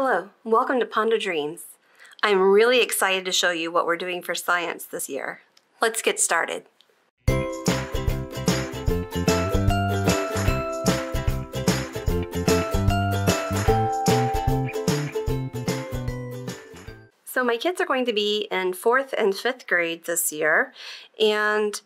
Hello, welcome to Pond o' Dreams. I'm really excited to show you what we're doing for science this year. Let's get started. So my kids are going to be in fourth and fifth grade this year, and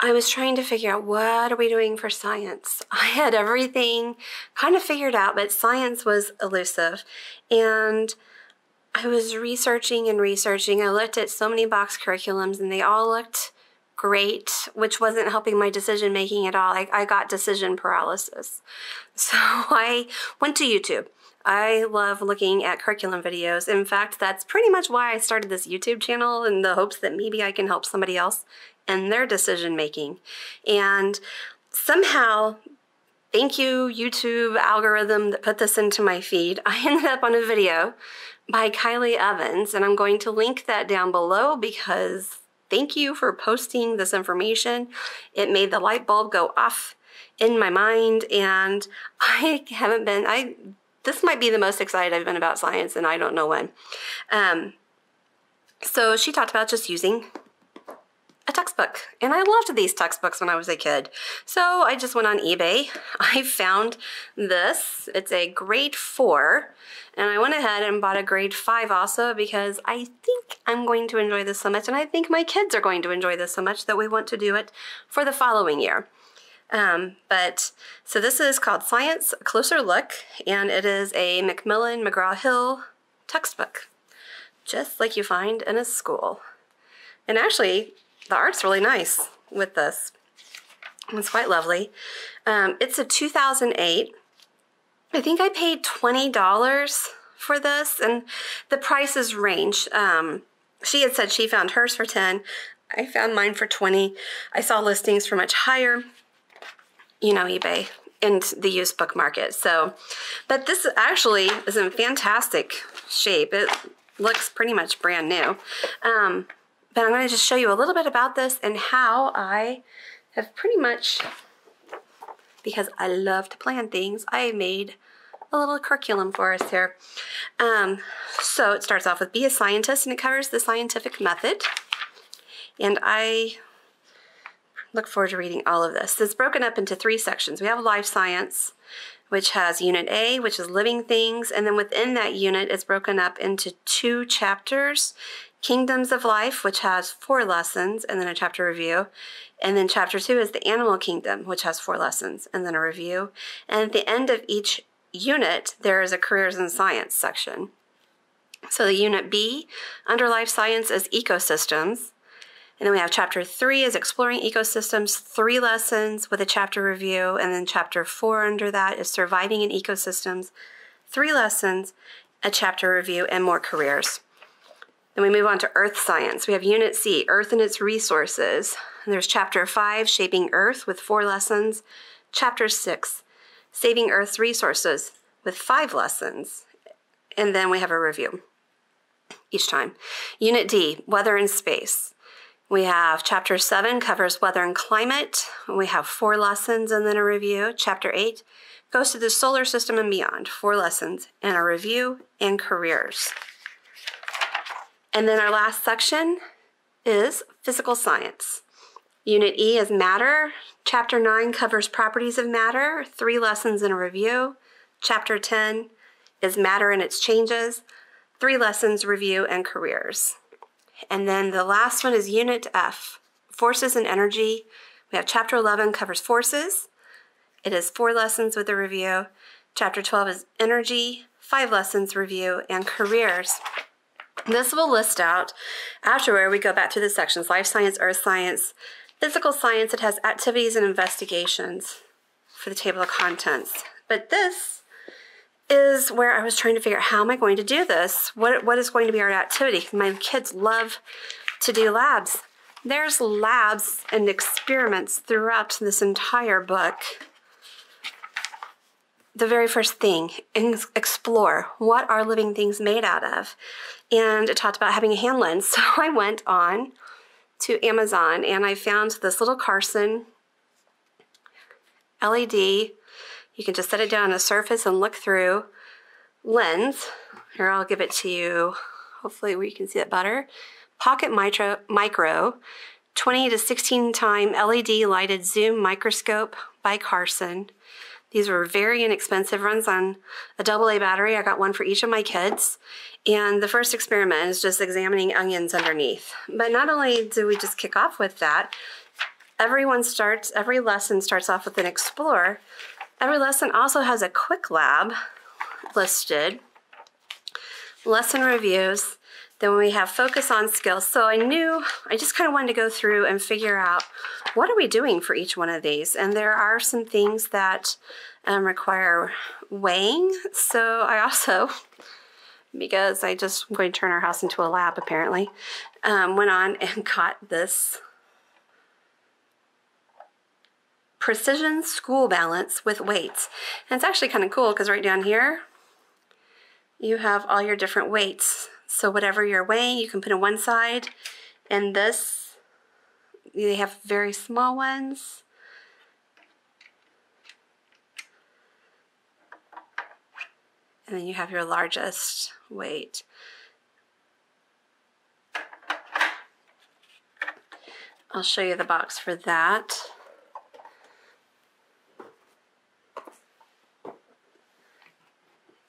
I was trying to figure out what are we doing for science. I had everything kind of figured out, but science was elusive. And I was researching and researching. I looked at so many box curriculums and they all looked great, which wasn't helping my decision making at all. I, I got decision paralysis. So I went to YouTube. I love looking at curriculum videos. In fact, that's pretty much why I started this YouTube channel in the hopes that maybe I can help somebody else in their decision making. And somehow Thank you, YouTube algorithm that put this into my feed. I ended up on a video by Kylie Evanz, and I'm going to link that down below because thank you for posting this information. It made the light bulb go off in my mind, and I haven't been, I, this might be the most excited I've been about science, and I don't know when. Um, so she talked about just using a textbook. And I loved these textbooks when I was a kid. So I just went on eBay. I found this. It's a grade four. And I went ahead and bought a grade five also because I think I'm going to enjoy this so much. And I think my kids are going to enjoy this so much that we want to do it for the following year. Um, but so this is called Science a Closer Look, and it is a Macmillan McGraw Hill textbook, just like you find in a school. And actually, the art's really nice with this. It's quite lovely. Um, it's a 2008. I think I paid $20 for this, and the prices range. Um, she had said she found hers for 10. I found mine for 20. I saw listings for much higher. You know, eBay and the used book market. So, but this actually is in fantastic shape. It looks pretty much brand new. Um, but I'm going to just show you a little bit about this and how I have pretty much, because I love to plan things, I made a little curriculum for us here. Um, so it starts off with be a scientist and it covers the scientific method. And I look forward to reading all of this. It's broken up into three sections. We have life science, which has unit A, which is living things, and then within that unit, it's broken up into two chapters Kingdoms of Life, which has four lessons and then a chapter review. And then chapter two is the Animal Kingdom, which has four lessons and then a review. And at the end of each unit, there is a Careers in Science section. So the unit B under Life Science is Ecosystems. And then we have chapter three is Exploring Ecosystems, three lessons with a chapter review. And then chapter four under that is Surviving in Ecosystems, three lessons, a chapter review, and more careers. Then we move on to Earth Science. We have Unit C, Earth and its Resources. And there's Chapter 5, Shaping Earth, with four lessons. Chapter 6, Saving Earth's Resources, with five lessons. And then we have a review each time. Unit D, Weather and Space. We have Chapter 7 covers weather and climate. We have four lessons and then a review. Chapter 8 goes to the solar system and beyond, four lessons and a review and careers. And then our last section is physical science. Unit E is matter. Chapter 9 covers properties of matter, three lessons in a review. Chapter 10 is matter and its changes, three lessons, review, and careers. And then the last one is Unit F, forces and energy. We have Chapter 11 covers forces. It is four lessons with a review. Chapter 12 is energy, five lessons, review, and careers. This will list out, afterward we go back to the sections, life science, earth science, physical science, it has activities and investigations for the table of contents. But this is where I was trying to figure out how am I going to do this? What, what is going to be our activity? My kids love to do labs. There's labs and experiments throughout this entire book the very first thing explore what are living things made out of and it talked about having a hand lens so i went on to amazon and i found this little carson led you can just set it down on a surface and look through lens. Here, I'll give it to you. Hopefully we can see it better. Pocket Micro, Micro 20 to 16 time LED lighted zoom microscope by Carson. These were very inexpensive, runs on a AA battery. I got one for each of my kids. And the first experiment is just examining onions underneath. But not only do we just kick off with that, everyone starts, every lesson starts off with an explore. Every lesson also has a quick lab listed, lesson reviews, then we have focus on skills. So I knew, I just kind of wanted to go through and figure out what are we doing for each one of these? And there are some things that um, require weighing. So I also, because I just am going to turn our house into a lab apparently, um, went on and got this precision school balance with weights. And it's actually kind of cool because right down here, you have all your different weights so whatever you're weighing, you can put on one side. And this, they have very small ones. And then you have your largest weight. I'll show you the box for that.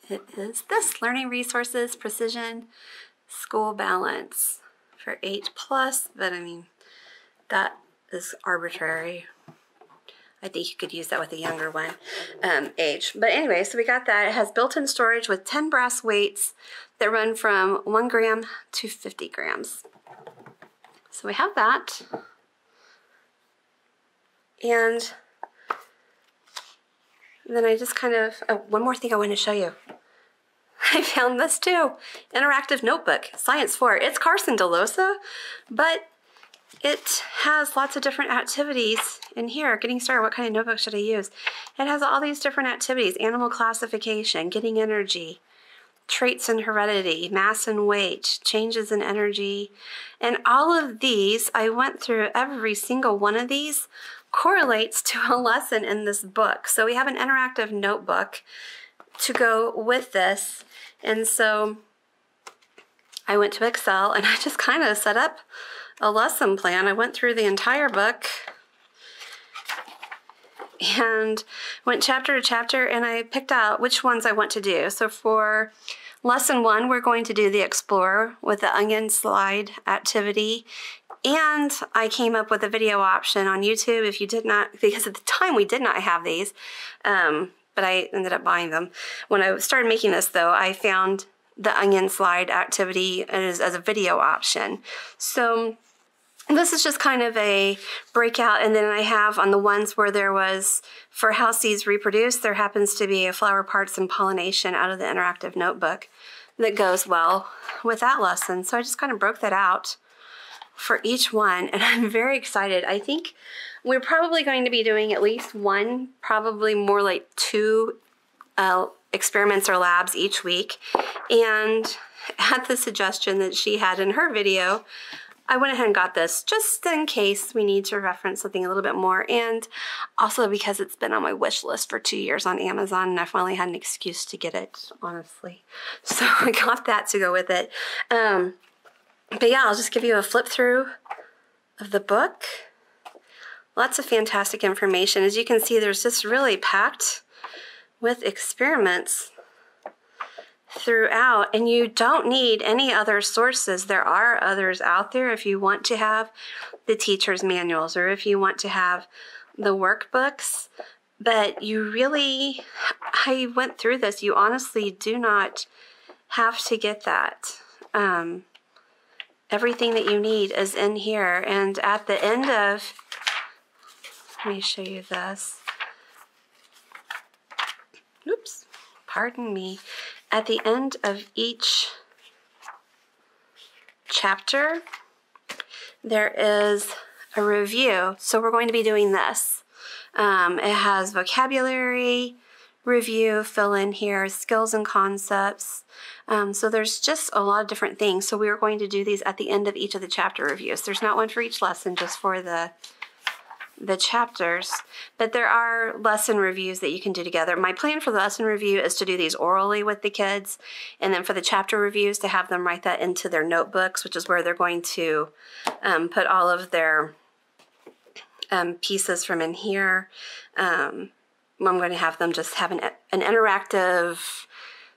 It is this Learning Resources Precision School Balance for 8 plus, but I mean, that is arbitrary. I think you could use that with a younger one um, age. But anyway, so we got that. It has built-in storage with 10 brass weights that run from 1 gram to 50 grams. So we have that. And then I just kind of, oh, one more thing I want to show you. I found this too. Interactive notebook, Science 4. It's Carson Dellosa, but it has lots of different activities in here. Getting started, what kind of notebook should I use? It has all these different activities. Animal classification, getting energy, traits and heredity, mass and weight, changes in energy. And all of these, I went through every single one of these correlates to a lesson in this book. So we have an interactive notebook to go with this. And so I went to Excel and I just kind of set up a lesson plan. I went through the entire book and went chapter to chapter and I picked out which ones I want to do. So for lesson one, we're going to do the Explorer with the onion slide activity. And I came up with a video option on YouTube if you did not, because at the time we did not have these. Um, but I ended up buying them. When I started making this though, I found the onion slide activity as, as a video option. So this is just kind of a breakout and then I have on the ones where there was for how seeds reproduce there happens to be a flower parts and pollination out of the interactive notebook that goes well with that lesson so I just kind of broke that out for each one and I'm very excited I think we're probably going to be doing at least one, probably more like two uh, experiments or labs each week. And at the suggestion that she had in her video, I went ahead and got this just in case we need to reference something a little bit more and also because it's been on my wish list for two years on Amazon and I finally had an excuse to get it, honestly. So I got that to go with it. Um, but yeah, I'll just give you a flip through of the book. Lots of fantastic information. As you can see, there's just really packed with experiments throughout and you don't need any other sources. There are others out there if you want to have the teacher's manuals or if you want to have the workbooks, but you really, I went through this, you honestly do not have to get that. Um, everything that you need is in here and at the end of let me show you this. Oops, pardon me. At the end of each chapter, there is a review. So we're going to be doing this. Um, it has vocabulary, review, fill in here, skills and concepts. Um, so there's just a lot of different things. So we are going to do these at the end of each of the chapter reviews. There's not one for each lesson, just for the the chapters, but there are lesson reviews that you can do together. My plan for the lesson review is to do these orally with the kids, and then for the chapter reviews to have them write that into their notebooks, which is where they're going to um, put all of their um, pieces from in here. Um, I'm going to have them just have an, an interactive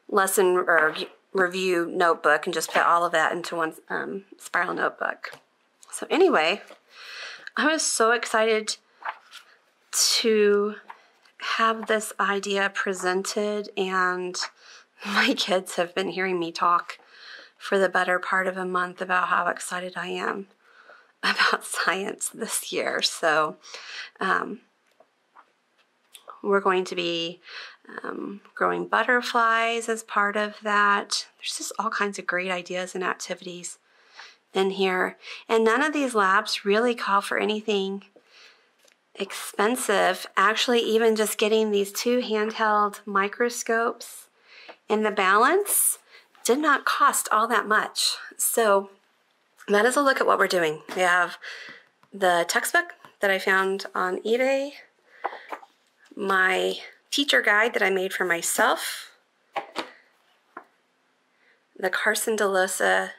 lesson or review notebook and just put all of that into one um, spiral notebook. So anyway, I was so excited to have this idea presented and my kids have been hearing me talk for the better part of a month about how excited I am about science this year. So um, we're going to be um, growing butterflies as part of that. There's just all kinds of great ideas and activities in here. And none of these labs really call for anything expensive. Actually, even just getting these two handheld microscopes and the balance did not cost all that much. So that is a look at what we're doing. We have the textbook that I found on eBay, my teacher guide that I made for myself, the Carson Dellosa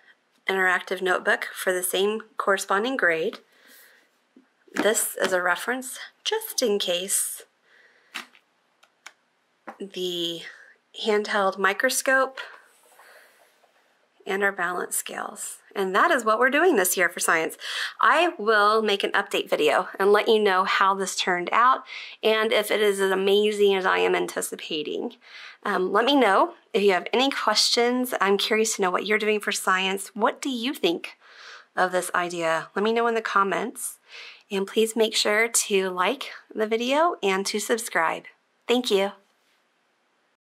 interactive notebook for the same corresponding grade. This is a reference just in case. The handheld microscope and our balance scales. And that is what we're doing this year for science. I will make an update video and let you know how this turned out and if it is as amazing as I am anticipating. Um, let me know if you have any questions. I'm curious to know what you're doing for science. What do you think of this idea? Let me know in the comments. And please make sure to like the video and to subscribe. Thank you.